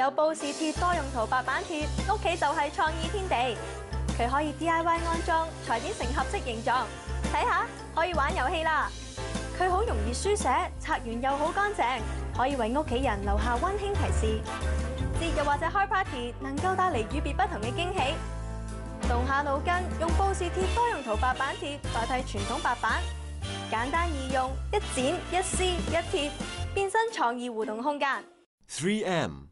有布士贴多用途白板贴，屋企就系创意天地。佢可以 D I Y 安装，裁剪成合适形状，睇下可以玩游戏啦。佢好容易书写，拆完又好干净，可以为屋企人留下温馨提示。节日或者开 party，能够带嚟与别不同嘅惊喜。动下脑筋，用布士贴多用途白板贴代替传统白板，简单易用，一剪一撕一贴，变身创意互动空间。3M。